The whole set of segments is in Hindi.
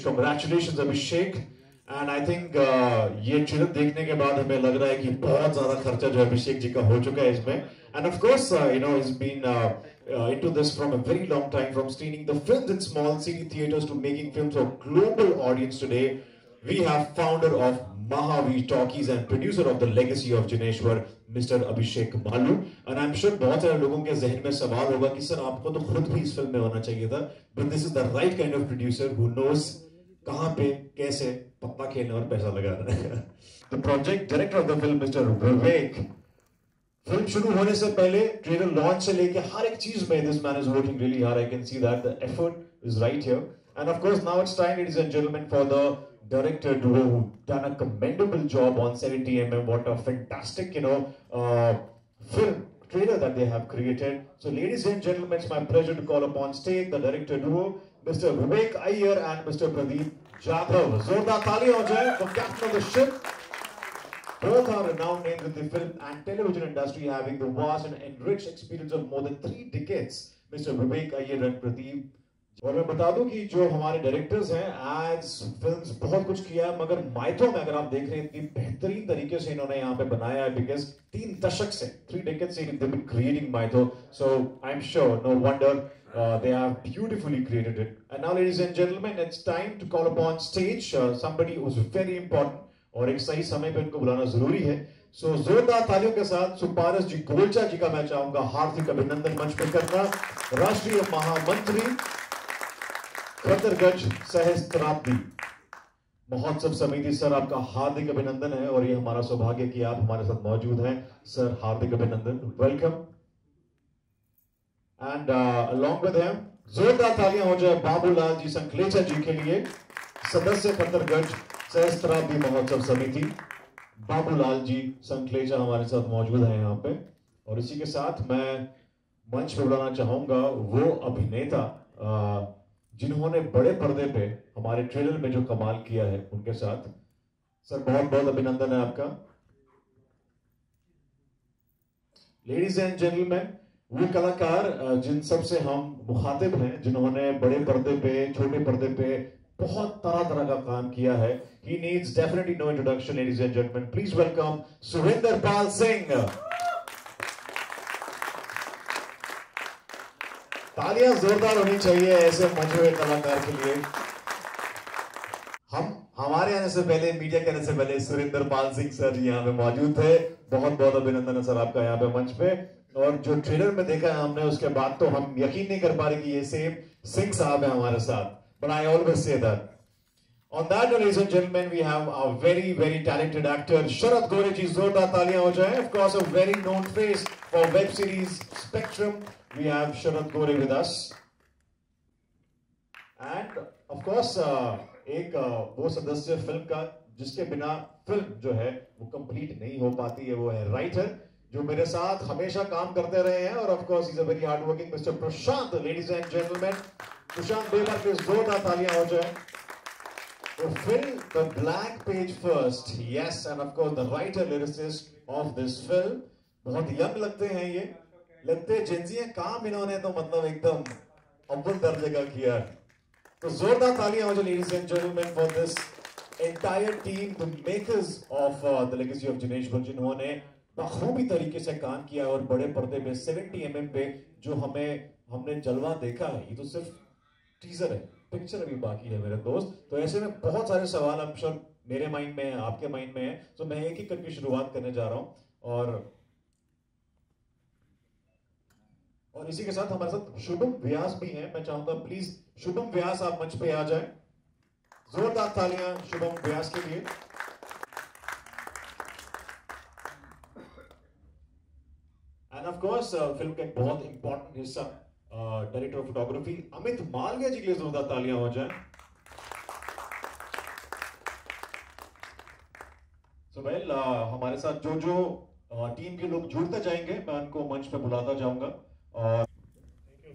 Congratulations, Abhishek. And I think ये ट्रेलर देखने के बाद हमें लग रहा है कि बहुत ज्यादा खर्चा जो अभिषेक जी का हो चुका है इसमें and of course you know is been into this from a very long time from screening the films in small city theaters to making films for global audience today we have founder of Mahavir Talkies and producer of the legacy of Janeshwar Mr. Abhishek Malu and I'm sure बहुत सारे लोगों के जहन में सवाल होगा कि सर आपको तो खुद भी इस फिल्म में होना चाहिए था but this is the right kind of producer who knows कहाँ पे कैसे पत्ता खेलना और पैसा लगाना है the project director of the film mister Vivek film शुरू होने से पहले ट्रेलर लॉन्च से लेके हर एक चीज़ में this man is working really hard I can see that the effort is right here and of course now it's time ladies and gentleman for the director duo who done a commendable job on 70 mm what a fantastic you know uh, film trailer that they have created so ladies and gentlemen it's my pleasure to call upon stage the director duo Mr. Vivek Iyer and Mr. Pradeep Jadhav. Zorda Tali ho jaye for captain of the ship. Both are renowned names in the film and television industry having the vast and enriched experience of more than three decades. Mr. Vivek Iyer and Pradeep और मैं बता दूँ कि जो हमारे डायरेक्टर्स हैं एड्स फिल्म्स बहुत कुछ किया है मगर माइथो में अगर आप देख रहे हैं इतनी बेहतरीन तरीके से इन्होंने यहाँ पे बनाया है बिकॉज़ तीन दशक से थ्री डेकेड से creating mytho so I am sure no wonder Uh, they have beautifully created. It. And now, ladies and gentlemen, it's time to call upon stage uh, somebody who's very important और एक सही समय पे उनको बुलाना ज़रूरी है। सो so, जोरदार तालियों के साथ सुपारस जी गोलचा जी का मैं चाहूँगा हार्दिक अभिनंदन मंच पे करना। राष्ट्रीय महामंत्री खतरगंज सहस्त्राब्दी। महोत्सव समिति सर आपका हार्दिक अभिनंदन है और ये हमारा सौभाग्य कि आप हमारे साथ मौजूद हैं। सर हार्दिक अभिनंदन। Welcome and along with him जोरदार तालियाँ हो जाए बाबूलाल जी संकलेचा जी के लिए सदस्य खतरगंज सहस्त्राब्दी महोत्सव समिति बाबूलाल जी संकलेचा हमारे साथ मौजूद है यहाँ पे। और इसी के साथ मैं मंच पे बुलाना चाहूँगा वो अभिनेता जिन्होंने बड़े पर्दे पे हमारे ट्रेलर में जो कमाल किया है उनके साथ। सर, बहुत बहुत अभिनंदन है आपका। लेडीज़ एंड जेंटलमैन वो कलाकार जिन सबसे हम मुखातिब हैं, जिन्होंने बड़े पर्दे पे, छोटे पर्दे पे बहुत तरह तरह का काम किया है he needs definitely no introduction ladies and gentleman please welcome Surendra Pal Singh तालियाँ जोरदार होनी चाहिए ऐसे मंचे हुए कलाकार के लिए। हम, हमारे आने से पहले मीडिया के आने से पहले सुरेंद्र पाल सिंह सर यहाँ पे मौजूद थे। बहुत बहुत अभिनंदन है सर आपका यहाँ पे मंच पे। और जो ट्रेलर में देखा है हमने, उसके बाद तो हम यकीन नहीं कर पा रहे कि ये सेम सिंह साहब है हमारे साथ। But I always say that on that reason gentleman we have a very very talented actor Sharad Gore ji जोरदार तालियाँ हो जाए। Of course a very known face for web series spectrum we have Sharad Gore with us and of course एक uh, वो सदस्य फ़िल्म का, जिसके बिना फ़िल्म जो है, वो कंप्लीट नहीं हो पाती है, वो है राइटर जो मेरे साथ हमेशा काम करते रहे हैं और of course is a very hard working mister Prashant ladies and gentleman Prashant Bebar के जोरदार तालियाँ हो जाए। to fill the blank page first. Yes, and of course the writer lyricist of this film. बहुत यंग लगते हैं ये। लगते जेंजी हैं काम इन्होंने तो मतलब एकदम अव्वल दर्जे का किया तो जोरदार तालियाँ हो जाए ladies and gentleman for this entire team the makers of uh, the legacy of Jineshwar जिन्होंने बखूबी तरीके से काम किया और बड़े पर्दे पे 70 mm पे जो हमें, हमने जलवा देखा है, ये तो सिर्फ़ टीजर है पिक्चर अभी बाकी है मेरे दोस्त। तो ऐसे में बहुत सारे सवाल हम श्योर मेरे माइंड में है, आपके माइंड में है। तो मैं एक ही करके शुरुआत करने जा रहा हूँ और और इसी के साथ हमारे साथ शुभम व्यास भी हैं। मैं चाहूँगा प्लीज़ शुभम व्यास आप मंच पे आ जाए। जोरदार तालियाँ शुभम व्यास के लिए। एंड ऑफ़ कोर्स फ़िल्म का एक बहुत इंपॉर्टेंट हिस्सा director of photography Amit Malviya ji के लिए जोरदार तालियाँ हो जाए। सो वेल हमारे साथ जो जो टीम के लोग जुड़ते जाएँगे, मैं उनको मंच पे बुलाता जाऊँगा। और thank you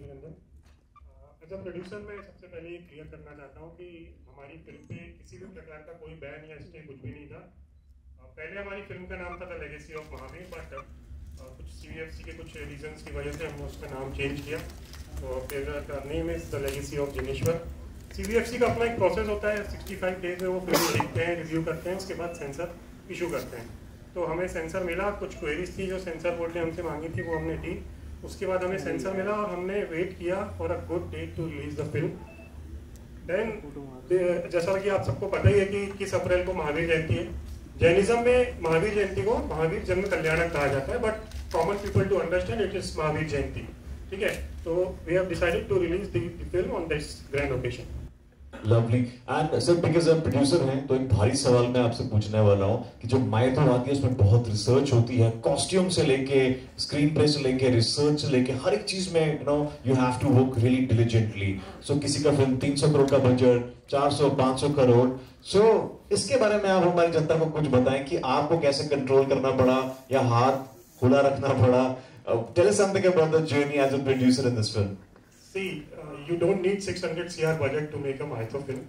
as a producer मैं सबसे पहले ये क्लियर करना चाहता हूँ कि हमारी फ़िल्म पे किसी भी प्रकार का कोई बैन या स्टे कुछ भी नहीं था। पहले हमारी फ़िल्म का नाम था the legacy of Mahavir but कुछ सी के कुछ रीजंस की वजह से हमने उसका नाम चेंज किया। तो फिर name is the legacy of Jineshwar सी का अपना एक प्रोसेस होता है 65 डेज़ में वो फ़िल्म देखते हैं रिव्यू करते हैं, उसके बाद सेंसर इशू करते हैं। तो हमें सेंसर मिला, कुछ क्वेरीज थी जो सेंसर बोर्ड ने हमसे मांगी थी, वो हमने दी। उसके बाद हमें सेंसर मिला और हमने वेट किया for a good date to release the film then जैसा कि आप सबको पता ही है कि किस अप्रैल को महावीर जयंती है। जैनिज्म में महावीर जयंती को महावीर जन्म कल्याणक कहा जाता है but common people to understand it is Mahavir Jayanti ठीक है? तो we have decided to release the film on this grand occasion lovely and sir because आप प्रोड्यूसर हैं तो एक भारी सवाल मैं आपसे पूछने वाला हूँ कि जो माइथो आती है उसमें बहुत रिसर्च होती है। कॉस्ट्यूम से लेके स्क्रीन प्ले से लेके रिसर्च से लेके हर एक चीज़ में you know you have to work really diligently so किसी का फ़िल्म 300 करोड़ का बजट 400 500 करोड़ सो so, इसके बारे में आप हमारी जनता को कुछ बताएँ कि आपको कैसे कंट्रोल करना पड़ा या हाथ खुला रखना पड़ा। Tell us something about the journey as a producer in this film See, uh, you don't need 600 CR budget to make a Mytho film.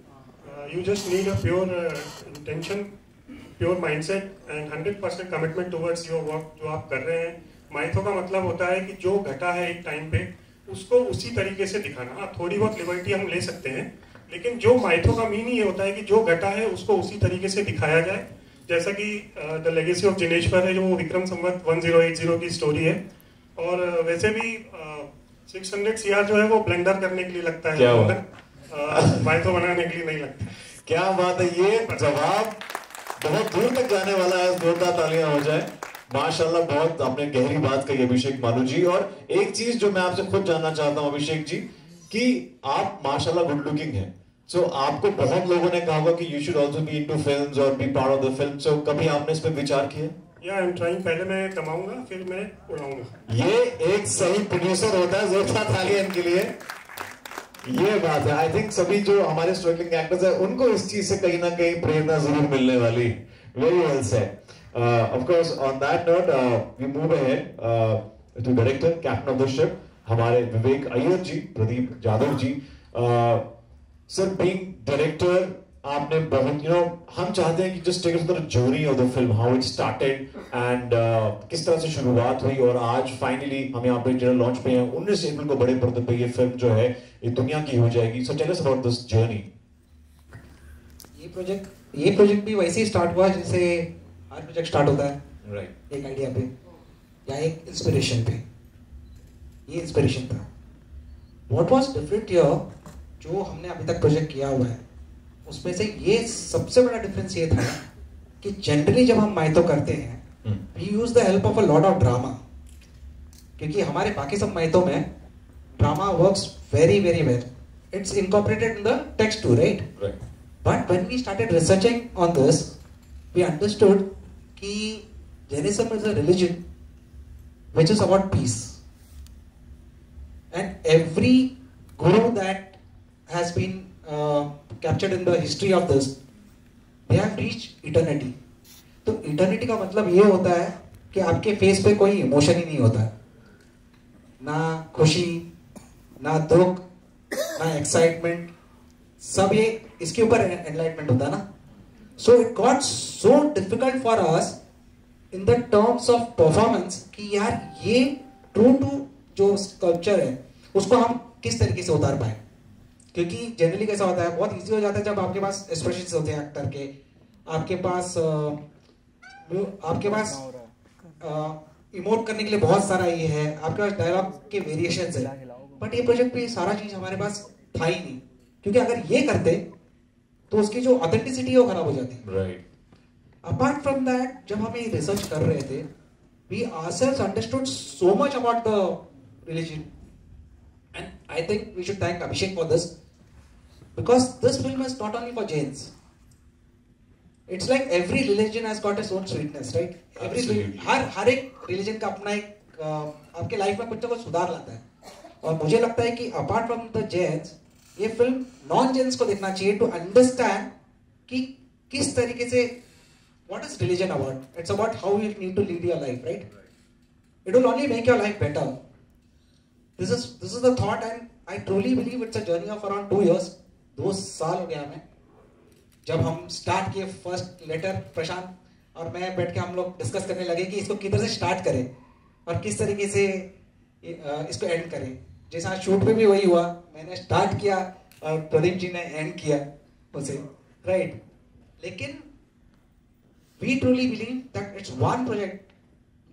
Uh, you just need a pure uh, intention, pure mindset and 100% commitment towards your work जो आप कर रहे हैं। माइथो का मतलब होता है कि जो घटा है एक टाइम पे उसको उसी तरीके से दिखाना। हाँ थोड़ी बहुत लिबर्टी हम ले सकते हैं लेकिन जो माइथो का मीन ये होता है कि जो घटा है उसको उसी तरीके से दिखाया जाए। जैसा कि द लेगेसी ऑफ़ जिनेश्वर है जो विक्रम संवत 1080 की स्टोरी है। और वैसे भी सिक्स हंड्रेड सीआर जो है वो ब्लेंडर करने के लिए लगता है। क्या हुआ? माइथो बनाने के लिए नहीं लगता। क्या बात है ये? जवाब बहुत दूर तक जाने वाला है जोरदार तालियाँ हो जाए। माशाल्लाह बहुत आपने गहरी बात कही अभिषेक मालू जी। और एक चीज़ जो मैं आपसे खुद जानना चाहता हूँ अभिषेक जी कि आप माशाल्लाह गुड लुकिंग हैं। सो so, आपको बहुत लोगों ने कहा होगा कि you should also be into films और be part of the film so कभी आपने इस पर विचार किया? या आई एम ट्राइंग पहले मैं कमाऊँगा फिर मैं उड़ाऊँगा। ये एक सही प्रोड्यूसर होता है जोरदार तालियाँ इनके लिए। ये बात है। आई थिंक सभी जो हमारे स्ट्रगलिंग एक्टर्स है उनको इस चीज़ से कहीं ना कहीं प्रेरणा ज़रूर मिलने वाली। Very well said of course on that note we move ahead to director captain of the ship हमारे Vivek Iyer ji Pradeep Jadhav ji. Sir being director आपने बहुत यू नो हम चाहते हैं कि just take the journey of the film how it started and किस तरह से शुरुआत हुई और आज फाइनली हम यहाँ पे जनरल लॉन्च पे हैं। 19 अप्रैल को बड़े पर्दे पे ये फ़िल्म जो है ये दुनिया की हो जाएगी। So tell us about this journey ये प्रोजेक्ट ये प्रोजेक्ट भी वैसे ही स्टार्ट हुआ जैसे हर प्रोजेक्ट स्टार्ट होता है। Right right. एक आइडिया पे या एक इंस्पिरेशन पे। ये इंस्पिरेशन था। व्हाट वाज डिफरेंट हियर जो हमने अभी तक प्रोजेक्ट किया हुआ है उसमें से ये सबसे बड़ा डिफरेंस ये था कि जनरली जब हम माइथो करते हैं we use the help of a lot of drama क्योंकि हमारे बाकी सब माइथो में drama works very very well it's incorporated in the text to write but But we started researching on this we understood कि Jainism is a religion which is about peace. And every guru that has been uh, captured in the history of this, they have reached eternity. तो इटर्निटी का मतलब ये होता है कि आपके फेस पे कोई इमोशन ही नहीं होता। है ना खुशी ना दुख ना एक्साइटमेंट सब ये इसके ऊपर एनलाइटमेंट होता है ना। So it got so difficult for us in the terms of performance कि यार ये ट्रू टू जो स्कल्पचर है उसको हम किस तरीके से उतार पाए? क्योंकि जनरली कैसा होता है बहुत इजी हो जाता है जब आपके पास एक्सप्रेशन होते हैं एक्टर के। आपके पास आपके पास इमोट करने के लिए बहुत सारा ये है। आपके पास डायलॉग के वेरिएशन है। बट ये प्रोजेक्ट पे सारा चीज़ हमारे पास था ही नहीं। क्योंकि अगर ये करते तो उसकी जो ऑथेंटिसिटी है वो खराब हो जाती। राइट अपार्ट फ्रॉम दैट जब हम ये रिसर्च कर रहे थे we ourselves understood so much about the religion and I think we should thank Abhishek for this this film is not only for Jains it's like every religion has got its own sweetness right every Absolutely. हर हर एक रिलीजन का अपना एक uh, आपके लाइफ में कुछ ना कुछ सुधार लाता है और मुझे लगता है कि अपार्ट फ्रॉम द जेन्स ये फ़िल्म नॉन जेन्स को देखना चाहिए टू अंडरस्टैंड कि किस तरीके से what is religion about it's about how you need to lead your life right it will only make your life better this is this is the thought and i truly believe it's a journey of around two years दो साल हो गया हमें, जब हम स्टार्ट किए फ़र्स्ट लेटर प्रशांत, और मैं बैठ के हम लोग डिस्कस करने लगे कि इसको किधर से स्टार्ट करें, और किस तरीके से इसको एंड करें। जैसे शूट पे भी वही हुआ, मैंने स्टार्ट किया, और प्रदीप जी ने एंड किया उसे राइट लेकिन we truly believe that it's one project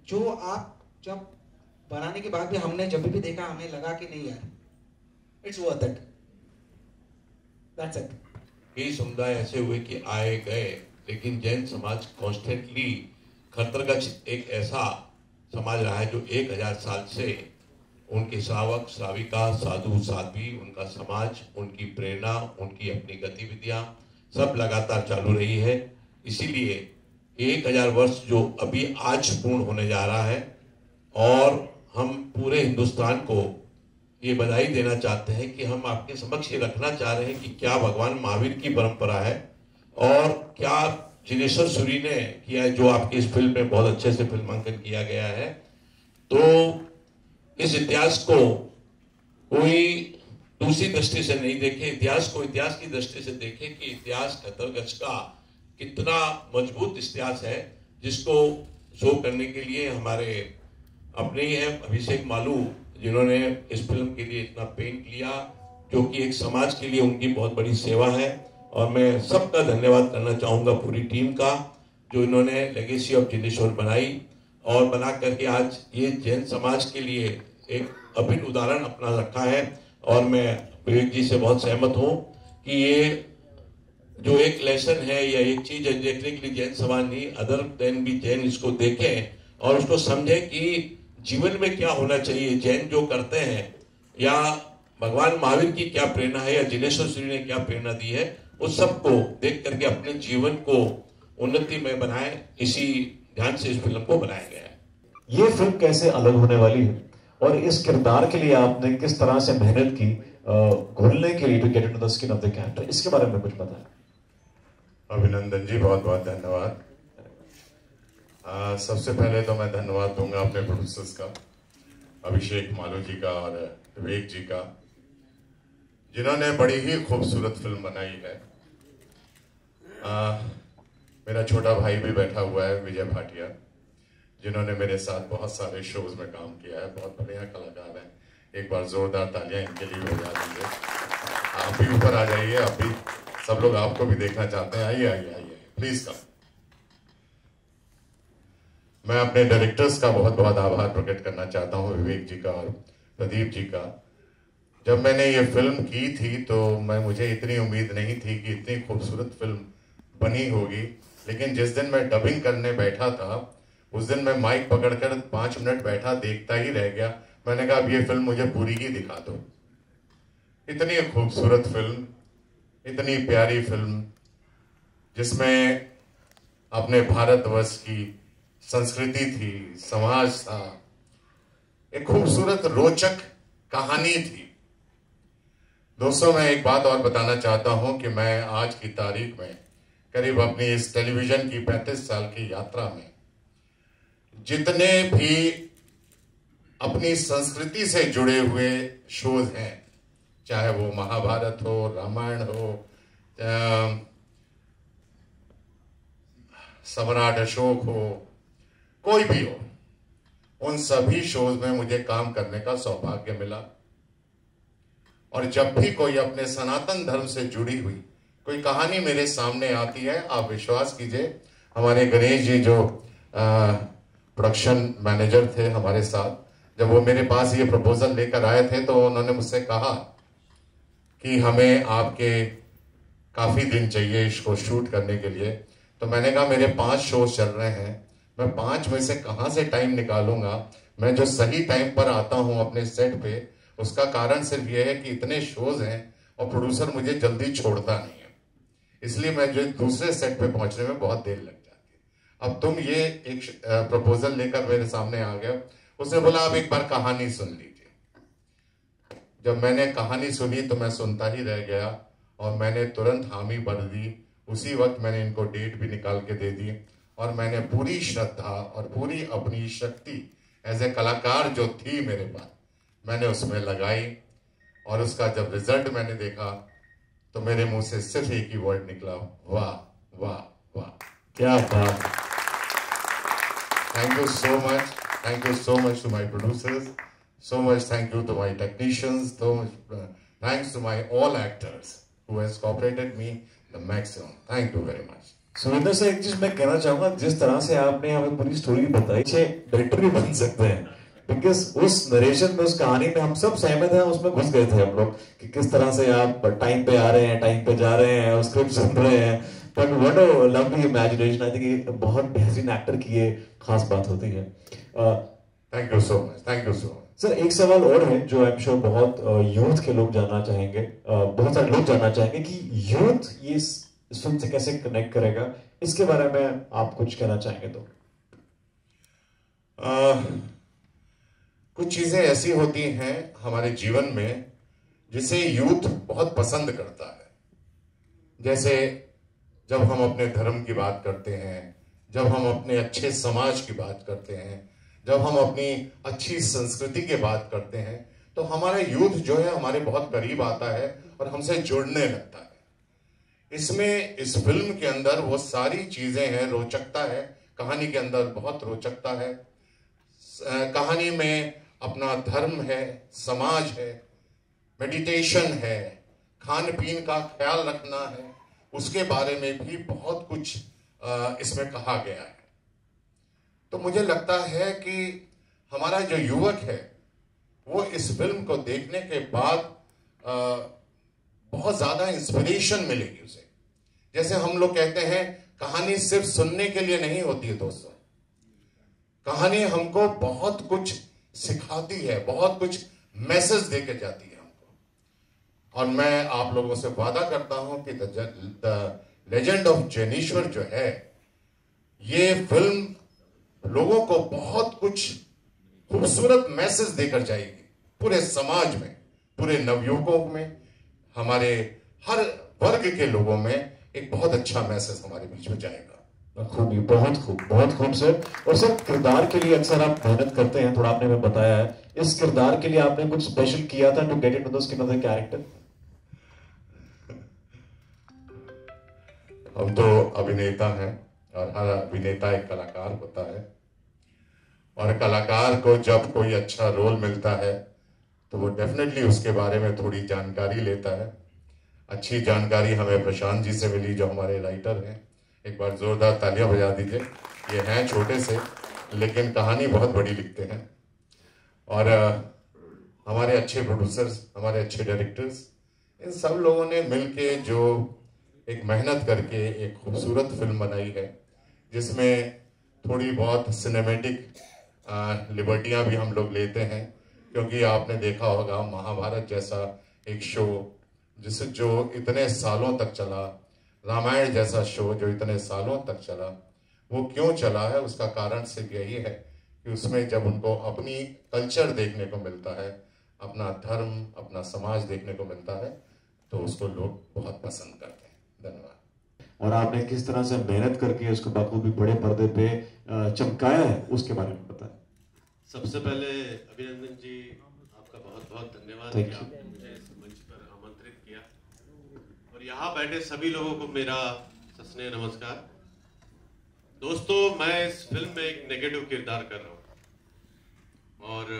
जो आप जब बनाने के बाद भी हमने जब भी देखा, हमें लगा कि नहीं यार it's worth it that's it कई समुदाय ऐसे हुए कि आए, गए, लेकिन जैन समाज कॉन्स्टेंटली खतरगच एक ऐसा समाज रहा है जो एक हज़ार साल से उनके श्रावक श्राविका साधु, साध्वी, उनका समाज, उनकी प्रेरणा, उनकी अपनी गतिविधियाँ सब लगातार चालू रही है। इसीलिए एक हज़ार वर्ष जो अभी आज पूर्ण होने जा रहा है और हम पूरे हिंदुस्तान को ये बधाई देना चाहते हैं कि हम आपके समक्ष ये रखना चाह रहे हैं कि क्या भगवान महावीर की परंपरा है और क्या जिनेश्वर सूरी ने किया है, जो आपकी इस फ़िल्म में बहुत अच्छे से फिल्मांकन किया गया है। तो इस इतिहास को कोई दूसरी दृष्टि से नहीं देखे, इतिहास को इतिहास की दृष्टि से देखे कि इतिहास खतरगज का कितना मज़बूत इतिहास है, जिसको शो करने के लिए हमारे अपने ही हैं अभिषेक मालू जिन्होंने इस फ़िल्म के लिए इतना पेंट लिया जो कि एक समाज के लिए उनकी बहुत बड़ी सेवा है। और मैं सबका धन्यवाद करना चाहूँगा पूरी टीम का, जो इन्होंने लेगेसी ऑफ़ जिनेश्वर बनाई। और बना करके आज ये जैन समाज के लिए एक अभिन्न उदाहरण अपना रखा है। और मैं विवेक जी से बहुत सहमत हूँ कि ये जो एक लेसन है या एक चीज़ है, देखने के लिए जैन समाज नहीं अदर देन भी जैन इसको देखें और उसको समझें कि जीवन में क्या होना चाहिए? जैन जो करते हैं या भगवान महावीर की क्या प्रेरणा है या जिनेश्वर श्री ने क्या प्रेरणा दी है उस सबको देख करके अपने जीवन को उन्नति में बनाए इसी ध्यान से इस फ़िल्म को बनाया गया है। ये फ़िल्म कैसे अलग होने वाली है? और इस किरदार के लिए आपने किस तरह से मेहनत की घुलने के लिए to get into the skin of the character इसके बारे में कुछ बताएँ। अभिनंदन जी बहुत बहुत धन्यवाद। सबसे पहले तो मैं धन्यवाद दूँगा अपने प्रोड्यूसर्स का अभिषेक मालू जी का और विवेक जी का जिन्होंने बड़ी ही खूबसूरत फ़िल्म बनाई है। आ, मेरा छोटा भाई भी बैठा हुआ है विजय भाटिया जिन्होंने मेरे साथ बहुत सारे शोज़ में काम किया है बहुत बढ़िया कलाकार हैं। एक बार जोरदार तालियाँ इनके लिए बजा दीजिए। आप भी ऊपर आ जाइए आप भी सब लोग आपको भी देखना चाहते हैं। आइए आइए आइए प्लीज़ कम मैं अपने डायरेक्टर्स का बहुत बहुत आभार प्रकट करना चाहता हूँ, विवेक जी का और प्रदीप जी का। जब मैंने ये फ़िल्म की थी तो मैं, मुझे इतनी उम्मीद नहीं थी कि इतनी खूबसूरत फ़िल्म बनी होगी। लेकिन जिस दिन मैं डबिंग करने बैठा था, उस दिन मैं माइक पकड़कर पाँच मिनट बैठा, देखता ही रह गया। मैंने कहा, अब ये फ़िल्म मुझे पूरी ही दिखा दो। इतनी खूबसूरत फ़िल्म इतनी प्यारी फ़िल्म जिसमें अपने भारतवर्ष की संस्कृति थी, समाज था। एक खूबसूरत रोचक कहानी थी। दोस्तों, मैं एक बात और बताना चाहता हूँ कि मैं आज की तारीख में करीब अपनी इस टेलीविज़न की 35 साल की यात्रा में जितने भी अपनी संस्कृति से जुड़े हुए शोज़ हैं, चाहे वो महाभारत हो, रामायण हो सम्राट अशोक हो कोई भी हो, उन सभी शोज़ में मुझे काम करने का सौभाग्य मिला। और जब भी कोई अपने सनातन धर्म से जुड़ी हुई कोई कहानी मेरे सामने आती है, आप विश्वास कीजिए, हमारे गणेश जी जो प्रोडक्शन मैनेजर थे हमारे साथ, जब वो मेरे पास ये प्रपोजल लेकर आए थे तो उन्होंने मुझसे कहा कि हमें आपके काफ़ी दिन चाहिए इसको शूट करने के लिए। तो मैंने कहा, मेरे पाँच शोज़ चल रहे हैं मैं पाँच में से कहाँ से टाइम निकालूँगा? मैं जो सही टाइम पर आता हूँ अपने सेट पे, उसका कारण सिर्फ़ यह है कि इतने शोज़ हैं और प्रोड्यूसर मुझे जल्दी छोड़ता नहीं है। इसलिए मैं जो दूसरे सेट पे पहुँचने में बहुत देर लग जाती है। अब तुम ये एक प्रपोजल लेकर मेरे सामने आ गया उसने बोला, आप एक बार कहानी सुन लीजिए। जब मैंने कहानी सुनी तो मैं सुनता ही रह गया और मैंने तुरंत हामी भर दी। उसी वक्त मैंने इनको डेट भी निकाल के दे दी। और मैंने पूरी श्रद्धा और पूरी अपनी शक्ति एज ए कलाकार जो थी मेरे पास मैंने उसमें लगाई और उसका जब रिज़ल्ट मैंने देखा तो मेरे मुँह से सिर्फ़ एक ही वर्ड निकला वाह वाह वाह क्या बात thank you so much thank you so much to my producers so much thank you to my technicians so much uh, Thanks to my all actors who has cooperated me the maximum. Thank you. Surendra sir एक चीज़ मैं कहना चाहूँगा जिस तरह से आपने हमें पूरी स्टोरी बताई छे डायरेक्टर भी बन सकते हैं। बिकॉज़ उस नरेशन में उस कहानी में हम सब सहमत हैं उसमें घुस गए थे हम लोग कि किस तरह से आप टाइम पे आ रहे हैं टाइम पे जा रहे हैं स्क्रिप्ट सुन रहे हैं। But what a lovely imagination I think बहुत बेहतरीन एक्टर की ये खास बात होती है। Thank you so much thank you so much sir एक सवाल और है जो आई एम श्योर बहुत यूथ के लोग जानना चाहेंगे uh, बहुत सारे लोग जानना चाहेंगे कि यूथ ये इस फ़िल्म से कैसे कनेक्ट करेगा? इसके बारे में आप कुछ कहना चाहेंगे तो। आ, कुछ चीज़ें ऐसी होती हैं हमारे जीवन में जिसे यूथ बहुत पसंद करता है। जैसे जब हम अपने धर्म की बात करते हैं जब हम अपने अच्छे समाज की बात करते हैं जब हम अपनी अच्छी संस्कृति की बात करते हैं तो हमारा यूथ जो है हमारे बहुत करीब आता है और हमसे जुड़ने लगता है। इसमें, इस फ़िल्म के अंदर वो सारी चीज़ें हैं, रोचकता है, कहानी के अंदर बहुत रोचकता है। कहानी में अपना धर्म है, समाज है मेडिटेशन है खान पीन का ख्याल रखना है, उसके बारे में भी बहुत कुछ इसमें कहा गया है। तो मुझे लगता है कि हमारा जो युवक है, वो इस फ़िल्म को देखने के बाद बहुत ज़्यादा इंस्पिरेशन मिलेगी उसे। जैसे हम लोग कहते हैं, कहानी सिर्फ़ सुनने के लिए नहीं होती है दोस्तों। कहानी हमको बहुत कुछ सिखाती है, बहुत कुछ मैसेज देके जाती है हमको। और मैं आप लोगों से वादा करता हूँ कि द लेजेंड ऑफ़ जैनेश्वर जो है, ये फ़िल्म लोगों को बहुत कुछ खूबसूरत मैसेज देकर जाएगी। पूरे समाज में, पूरे नवयुवकों में हमारे हर वर्ग के लोगों में एक बहुत अच्छा मैसेज हमारे बीच में जाएगा। खूबी बहुत खूब बहुत खूब सर। और सर किरदार के लिए अक्सर आप मेहनत करते हैं थोड़ा आपने हमें बताया है। इस किरदार के लिए आपने कुछ स्पेशल किया था to get into this another character हम तो अभिनेता हैं और हर अभिनेता एक कलाकार होता है। और कलाकार को जब कोई अच्छा रोल मिलता है तो वो डेफिनेटली उसके बारे में थोड़ी जानकारी लेता है। अच्छी जानकारी हमें प्रशांत जी से मिली, जो हमारे राइटर हैं। एक बार जोरदार तालियाँ बजा दीजिए। ये हैं छोटे से, लेकिन कहानी बहुत बड़ी लिखते हैं। और हमारे अच्छे प्रोड्यूसर्स हमारे अच्छे डायरेक्टर्स इन सब लोगों ने मिलके जो एक मेहनत करके एक खूबसूरत फ़िल्म बनाई है, जिसमें थोड़ी बहुत सिनेमेटिक लिबर्टियाँ भी हम लोग लेते हैं। क्योंकि आपने देखा होगा महाभारत जैसा एक शो, जिस जो इतने सालों तक चला, रामायण जैसा शो जो इतने सालों तक चला, वो क्यों चला है? उसका कारण सिर्फ़ यही है कि उसमें जब उनको अपनी कल्चर देखने को मिलता है, अपना धर्म, अपना समाज देखने को मिलता है तो उसको लोग बहुत पसंद करते हैं। धन्यवाद। और आपने किस तरह से मेहनत करके उसको बाखूबी बड़े पर्दे पे चमकाया है, उसके बारे में बताएँ। सबसे पहले अभिनंदन जी आपका बहुत बहुत धन्यवाद कि आपने मुझे इस मंच पर आमंत्रित किया। और यहाँ बैठे सभी लोगों को मेरा सस्ने नमस्कार। दोस्तों मैं इस फ़िल्म में एक नेगेटिव किरदार कर रहा हूँ। और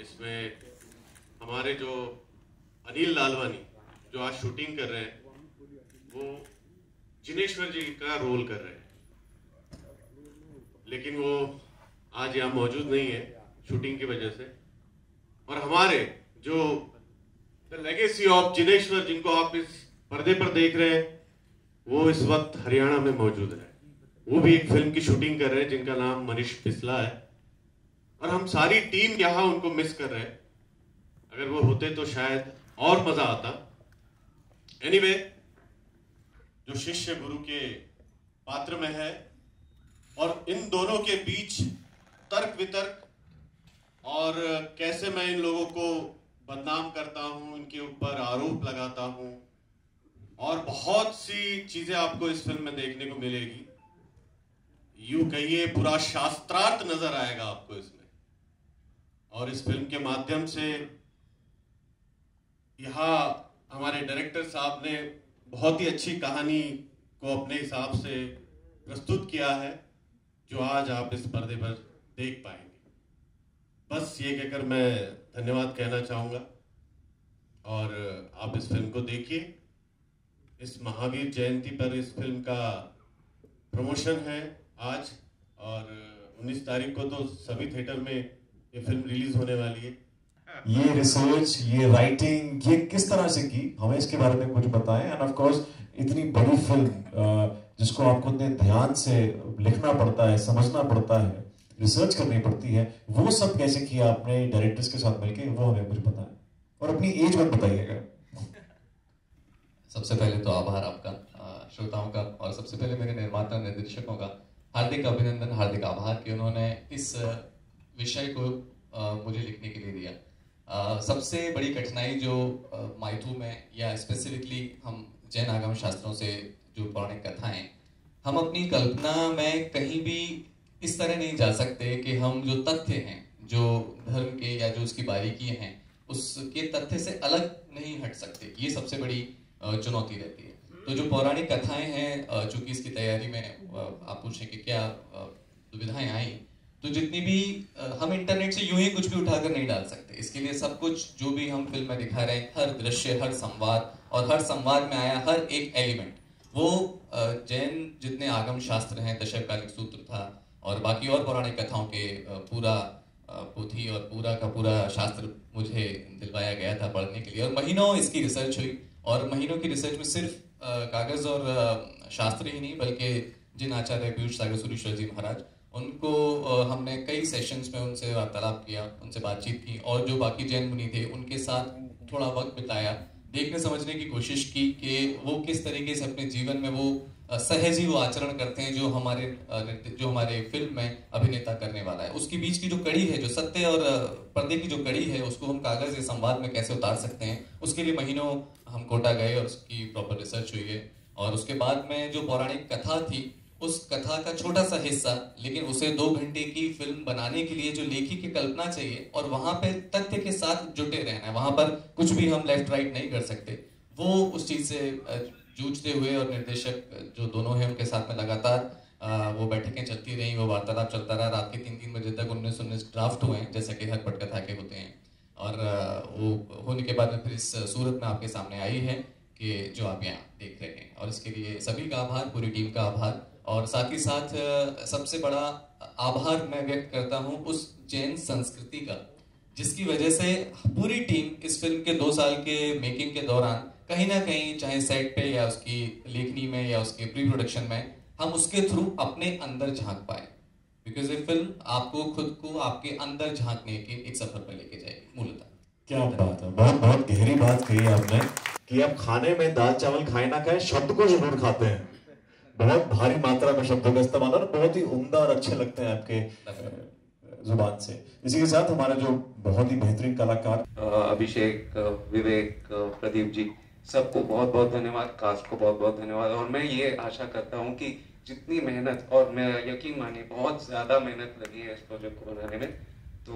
इसमें हमारे जो अनिल लालवानी जो आज शूटिंग कर रहे हैं वो जिनेश्वर जी का रोल कर रहे हैं। लेकिन वो आज यहाँ मौजूद नहीं है शूटिंग की वजह से। और हमारे जो द लेगेसी ऑफ़ जिनेश्वर जिनको आप इस पर्दे पर देख रहे हैं वो इस वक्त हरियाणा में मौजूद है। वो भी एक फ़िल्म की शूटिंग कर रहे हैं जिनका नाम मनीष पिसला है। और हम सारी टीम यहाँ उनको मिस कर रहे हैं। अगर वो होते तो शायद और मज़ा आता। एनीवे anyway, जो शिष्य गुरु के पात्र में है और इन दोनों के बीच तर्क वितर्क और कैसे मैं इन लोगों को बदनाम करता हूँ, इनके ऊपर आरोप लगाता हूँ और बहुत सी चीज़ें आपको इस फ़िल्म में देखने को मिलेगी। यू कहिए पूरा शास्त्रार्थ नज़र आएगा आपको इसमें। और इस फ़िल्म के माध्यम से यहाँ हमारे डायरेक्टर साहब ने बहुत ही अच्छी कहानी को अपने हिसाब से प्रस्तुत किया है, जो आज आप इस पर्दे पर देख पाएँगे। बस ये कहकर मैं धन्यवाद कहना चाहूँगा और आप इस फ़िल्म को देखिए। इस महावीर जयंती पर इस फ़िल्म का प्रमोशन है आज और 19 तारीख को तो सभी थिएटर में ये फ़िल्म रिलीज़ होने वाली है। ये रिसर्च, ये राइटिंग, ये किस तरह से की, हमें इसके बारे में कुछ बताएँ। एंड ऑफ़ कोर्स इतनी बड़ी फ़िल्म जिसको आपको इतने ध्यान से लिखना पड़ता है, समझना पड़ता है रिसर्च करनी पड़ती है। वो सब कैसे किया आपने डायरेक्टर्स के साथ मिलके, वो हमें कुछ बताएँ और अपनी एज मत बताइएगा सबसे पहले तो आभार आपका श्रोताओं का, और सबसे पहले मेरे निर्माता निर्देशकों का हार्दिक अभिनंदन, हार्दिक आभार कि उन्होंने इस विषय को मुझे लिखने के लिए दिया। सबसे बड़ी कठिनाई जो माइथू में या स्पेसिफिकली हम जैन आगम शास्त्रों से जो पौराणिक कथाएँ, हम अपनी कल्पना में कहीं भी इस तरह नहीं जा सकते कि हम जो तथ्य हैं, जो धर्म के या जो उसकी बारीकी हैं, उसके तथ्य से अलग नहीं हट सकते। ये सबसे बड़ी चुनौती रहती है। तो जो पौराणिक कथाएँ हैं चूँकि इसकी तैयारी में आप पूछें कि क्या दुविधाएँ आई तो जितनी भी हम इंटरनेट से यूँ ही कुछ भी उठाकर नहीं डाल सकते। इसके लिए सब कुछ, जो भी हम फ़िल्म में दिखा रहे हैं, हर दृश्य, हर संवाद, और हर संवाद में आया हर एक एलिमेंट, वो जैन जितने आगम शास्त्र हैं दशकालिक सूत्र था और बाकी और पौराणिक कथाओं के पूरा पोथी और पूरा का पूरा शास्त्र मुझे दिलवाया गया था पढ़ने के लिए। और महीनों इसकी रिसर्च हुई। और महीनों की रिसर्च में सिर्फ़ कागज़ और शास्त्र ही नहीं, बल्कि जिन आचार्य पीयूष सागर सुरेश्वर जी महाराज, उनको हमने कई सेशंस में उनसे वार्तालाप किया, उनसे बातचीत की, और जो बाकी जैन मुनि थे, उनके साथ थोड़ा वक्त बिताया, देखने समझने की कोशिश की कि वो किस तरीके से अपने जीवन में वो सहज ही वो आचरण करते हैं जो हमारे जो हमारे फ़िल्म में अभिनेता करने वाला है। उसके बीच की जो कड़ी है, जो सत्य और पर्दे की जो कड़ी है, उसको हम कागज़ या संवाद में कैसे उतार सकते हैं, उसके लिए महीनों हम कोटा गए और उसकी प्रॉपर रिसर्च हुई है। और उसके बाद में जो पौराणिक कथा थी, उस कथा का छोटा सा हिस्सा, लेकिन उसे दो घंटे की फ़िल्म बनाने के लिए जो लेखी की कल्पना चाहिए, और वहाँ पे तथ्य के साथ जुटे रहना है। वहाँ पर कुछ भी हम लेफ़्ट राइट नहीं कर सकते। वो उस चीज़ से जूझते हुए और निर्देशक जो दोनों हैं उनके साथ में लगातार वो बैठकें चलती रही, वो वार्तालाप चलता रहा। रात के तीन तीन बजे तक उन्नीस उन्नीस ड्राफ्ट हुए हैं, जैसे कि हर पटकथा के होते हैं। और वो होने के बाद में फिर इस सूरत में आपके सामने आई है कि जो आप यहाँ देख रहे हैं। और इसके लिए सभी का आभार, पूरी टीम का आभार। और साथ ही साथ सबसे बड़ा आभार मैं व्यक्त करता हूँ उस जैन संस्कृति का, जिसकी वजह से पूरी टीम इस फ़िल्म के दो साल के मेकिंग के दौरान कहीं ना कहीं चाहे सेट पे या उसकी लेखनी में या उसके प्री प्रोडक्शन में हम उसके थ्रू अपने अंदर झाँक पाए। बिकॉज़ ये फ़िल्म आपको खुद को आपके अंदर झांकने के एक सफ़र पर लेके जाएगी मूलतः। क्या बात है बहुत बहुत गहरी बात कही आपने कि आप खाने में दाल चावल खाए ना खाए शब्द को ज़रूर खाते हैं। बहुत भारी मात्रा में शब्दों का इस्तेमाल और बहुत ही उम्दा और अच्छे लगते हैं आपके ज़ुबान से। इसी के साथ हमारे जो बहुत ही बेहतरीन कलाकार अभिषेक विवेक प्रदीप जी सबको बहुत बहुत धन्यवाद कास्ट को बहुत बहुत धन्यवाद। और मैं ये आशा करता हूँ कि जितनी मेहनत, और मैं यकीन मानिए, बहुत ज़्यादा मेहनत लगी है इस प्रोजेक्ट को बनाने में। तो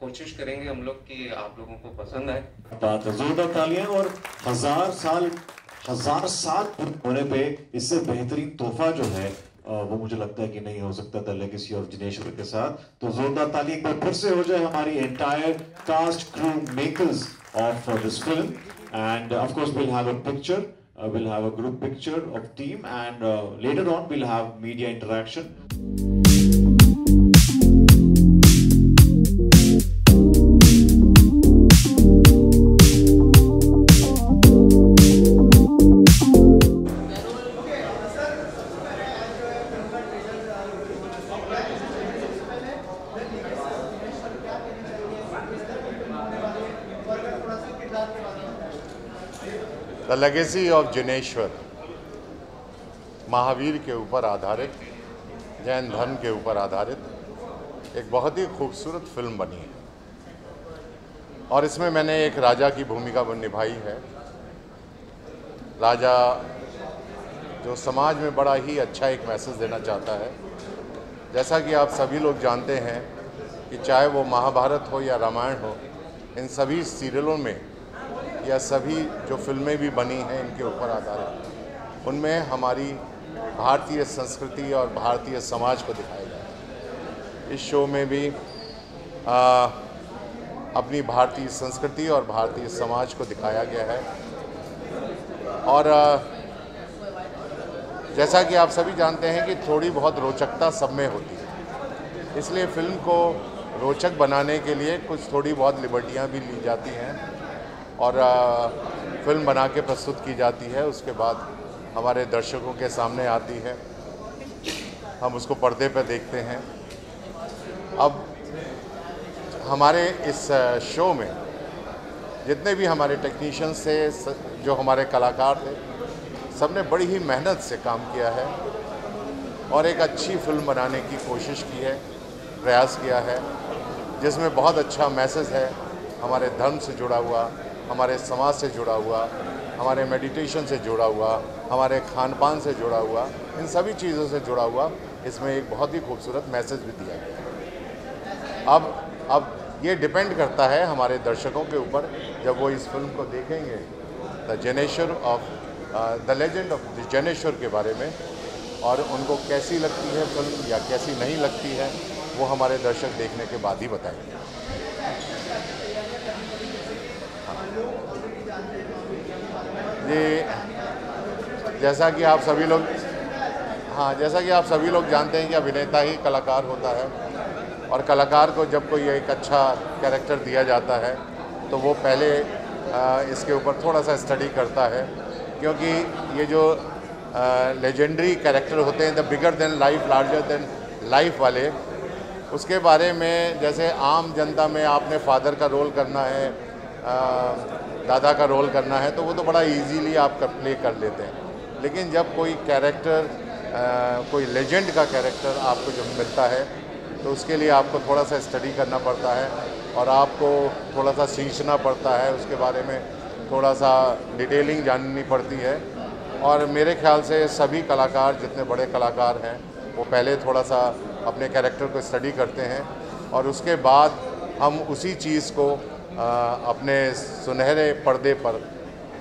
कोशिश करेंगे हम लोग कि आप लोगों को पसंद आए। बात जोरदार तालियाँ, और हज़ार साल हज़ार साल होने पे इससे बेहतरीन तोहफा जो है वो मुझे लगता है कि नहीं हो सकता द लेगेसी ऑफ़ जिनेश्वर के साथ। तो जोरदार ताली एक बार फिर से हो जाए हमारी entire cast crew makers for this film. And uh, of course, we'll have a picture, uh, we'll have a group picture of team, and uh, later on, we'll have media interaction. Legacy of Jineshwar Mahavir के ऊपर आधारित, जैन धर्म के ऊपर आधारित एक बहुत ही खूबसूरत फ़िल्म बनी है। और इसमें मैंने एक राजा की भूमिका निभाई है। राजा जो समाज में बड़ा ही अच्छा एक मैसेज देना चाहता है। जैसा कि आप सभी लोग जानते हैं कि चाहे वो महाभारत हो या रामायण हो, इन सभी सीरियलों में या सभी जो फ़िल्में भी बनी हैं इनके ऊपर आधारित उनमें हमारी भारतीय संस्कृति और भारतीय समाज को दिखाया गया इस शो में भी आ, अपनी भारतीय संस्कृति और भारतीय समाज को दिखाया गया है। और अ, जैसा कि आप सभी जानते हैं कि थोड़ी बहुत रोचकता सब में होती है। इसलिए फ़िल्म को रोचक बनाने के लिए कुछ थोड़ी बहुत लिबर्टियाँ भी ली जाती हैं। और फ़िल्म बना के प्रस्तुत की जाती है, उसके बाद हमारे दर्शकों के सामने आती है। हम उसको पर्दे पर देखते हैं। अब हमारे इस शो में जितने भी हमारे टेक्नीशियंस थे जो हमारे कलाकार थे, सबने बड़ी ही मेहनत से काम किया है और एक अच्छी फ़िल्म बनाने की कोशिश की है, प्रयास किया है, जिसमें बहुत अच्छा मैसेज है, हमारे धर्म से जुड़ा हुआ हमारे समाज से जुड़ा हुआ, हमारे मेडिटेशन से जुड़ा हुआ, हमारे खान पान से जुड़ा हुआ, इन सभी चीज़ों से जुड़ा हुआ, इसमें एक बहुत ही खूबसूरत मैसेज भी दिया गया अब अब ये डिपेंड करता है हमारे दर्शकों के ऊपर, जब वो इस फ़िल्म को देखेंगे the Janeshwar of the legend of the Janeshwar के बारे में, और उनको कैसी लगती है फ़िल्म या कैसी नहीं लगती है, वो हमारे दर्शक देखने के बाद ही बताएँगे। ये जैसा कि आप सभी लोग हाँ जैसा कि आप सभी लोग जानते हैं कि अभिनेता ही कलाकार होता है और कलाकार को जब कोई एक अच्छा कैरेक्टर दिया जाता है तो वो पहले आ, इसके ऊपर थोड़ा सा स्टडी करता है क्योंकि ये जो लेजेंडरी कैरेक्टर होते हैं the bigger than life larger than life वाले उसके बारे में जैसे आम जनता में आपने फादर का रोल करना है आ, दादा का रोल करना है तो वो तो बड़ा इजीली आप कर प्ले कर लेते हैं। लेकिन जब कोई कैरेक्टर कोई लेजेंड का कैरेक्टर आपको जब मिलता है तो उसके लिए आपको थोड़ा सा स्टडी करना पड़ता है और आपको थोड़ा सा सींचना पड़ता है। उसके बारे में थोड़ा सा डिटेलिंग जाननी पड़ती है। और मेरे ख्याल से सभी कलाकार, जितने बड़े कलाकार हैं, वो पहले थोड़ा सा अपने कैरेक्टर को स्टडी करते हैं और उसके बाद हम उसी चीज़ को अपने सुनहरे पर्दे पर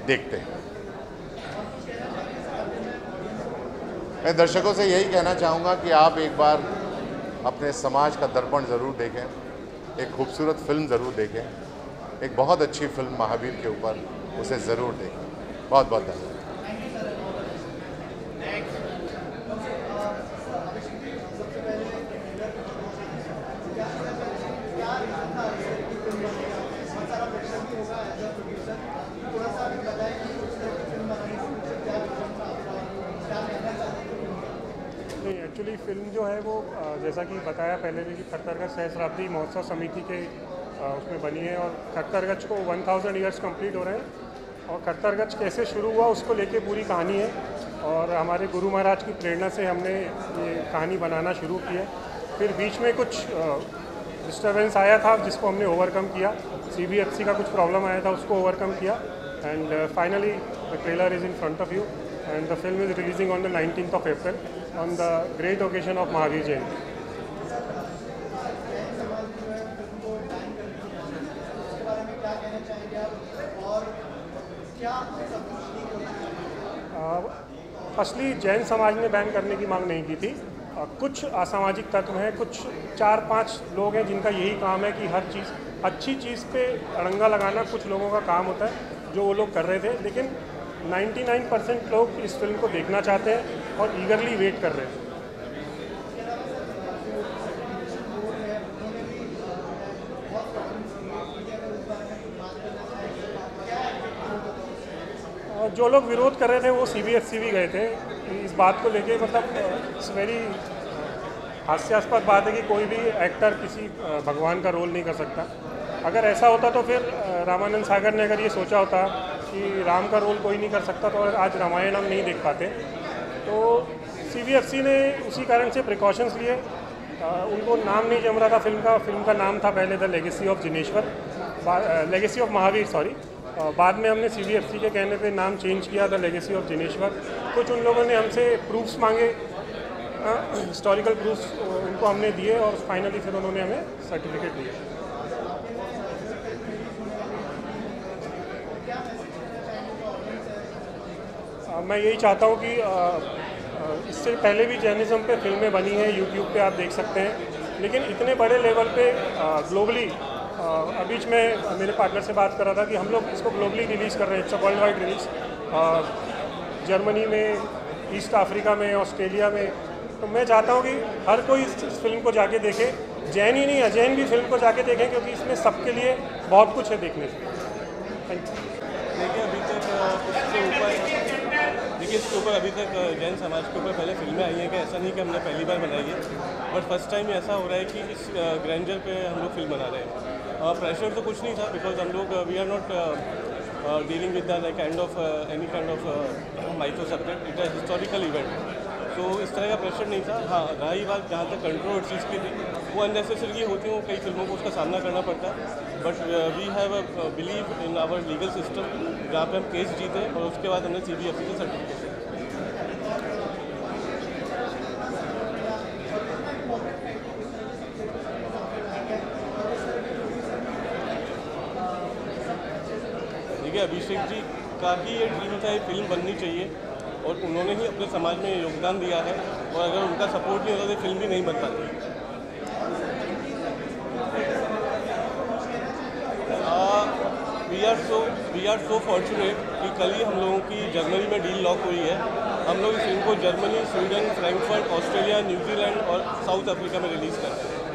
देखते हैं। मैं दर्शकों से यही कहना चाहूँगा कि आप एक बार अपने समाज का दर्पण ज़रूर देखें, एक खूबसूरत फ़िल्म ज़रूर देखें, एक बहुत अच्छी फ़िल्म महावीर के ऊपर उसे ज़रूर देखें। बहुत बहुत धन्यवाद नहीं एक्चुअली फ़िल्म जो है वो जैसा कि बताया पहले भी कि खट्टरगज सहस्राब्दी महोत्सव समिति के उसमें बनी है और खट्टरगज को 1000 थाउज़ेंड ईयर्स कंप्लीट हो रहे हैं। और खट्टरगज कैसे शुरू हुआ उसको लेके पूरी कहानी है और हमारे गुरु महाराज की प्रेरणा से हमने ये कहानी बनाना शुरू की है। फिर बीच में कुछ डिस्टर्बेंस आया था जिसको हमने ओवरकम किया। सीबीएफसी का कुछ प्रॉब्लम आया था उसको ओवरकम किया। And finally the trailer is in front of you and the film is releasing on the 19th of April on the great occasion of Mahavir Jayanti. असली जैन समाज ने बैन करने की मांग नहीं की थी कुछ असामाजिक तत्व हैं, कुछ चार पाँच लोग हैं जिनका यही काम है कि हर चीज़, अच्छी चीज़ पे अड़ंगा लगाना कुछ लोगों का काम होता है, जो वो लोग कर रहे थे लेकिन 99 परसेंट लोग इस फ़िल्म को देखना चाहते हैं और ईगरली वेट कर रहे हैं। और जो लोग विरोध कर रहे थे, वो सी बी एस सी भी गए थे। इस बात को लेके मतलब वेरी हास्यास्पद बात है कि कोई भी एक्टर किसी भगवान का रोल नहीं कर सकता। अगर ऐसा होता तो फिर रामानंद सागर ने अगर ये सोचा होता कि राम का रोल कोई नहीं कर सकता तो आज रामायण हम नहीं देख पाते। तो सी ने उसी कारण से प्रिकॉशंस लिए उनको नाम नहीं जम रहा था फ़िल्म का। फ़िल्म का नाम था पहले the legacy of Jineshwar legacy of Mahavir sorry बाद में हमने सी के कहने पे नाम चेंज किया द लेगेसी ऑफ़ जिनेश्वर कुछ उन लोगों ने हमसे प्रूफ्स मांगे हिस्टोरिकल प्रूफ्स उनको हमने दिए और फाइनली फिर उन्होंने हमें सर्टिफिकेट दिया मैं यही चाहता हूँ कि इससे पहले भी जैनिज़्म पे फ़िल्में बनी हैं यूट्यूब पे आप देख सकते हैं। लेकिन इतने बड़े लेवल पे ग्लोबली अभी मैं मेरे पार्टनर से बात कर रहा था कि हम लोग इसको ग्लोबली रिलीज़ कर रहे हैं। It's world wide release Germany में ईस्ट अफ्रीका में ऑस्ट्रेलिया में। तो मैं चाहता हूँ कि हर कोई इस फ़िल्म को जाके देखे। जैन ही नहीं अजैन भी फ़िल्म को जाके देखें, क्योंकि इसमें सबके लिए बहुत कुछ है देखने से। थैंक यू देखिए अभी तक देखिए इसके ऊपर अभी तक जैन समाज के ऊपर पहले फ़िल्में आई हैं कि ऐसा नहीं कि हमने पहली बार बनाई है। बट फ़र्स्ट टाइम ऐसा हो रहा है कि इस ग्रैंडर पे हम लोग फ़िल्म बना रहे हैं। प्रेशर तो कुछ नहीं था बिकॉज़ हम लोग we are not dealing with the kind of any kind of micro subject it is historical event तो इस तरह का प्रेशर नहीं था। हाँ रही बात जहाँ तक कंट्रोवर्सीज की थी वो अननेसेसरी होती हूँ, कई फ़िल्मों को उसका सामना करना पड़ता है। But we have a believe in our legal system जहाँ पे हम केस जीते और उसके बाद हमने सी बी एफ़ से सर्टिफिकेशन देखिए अभिषेक जी का ही ये ड्रीम था ये फ़िल्म बननी चाहिए, और उन्होंने ही अपने समाज में योगदान दिया है, और अगर उनका सपोर्ट नहीं होता तो फ़िल्म भी नहीं बन पाती। We are so we are so fortunate कि कल ही हम लोगों की जर्मनी में डील लॉक हुई है। हम लोग इस फ़िल्म को Germany Sweden Frankfurt Australia New Zealand और साउथ अफ्रीका में रिलीज़ कर। रहे हैं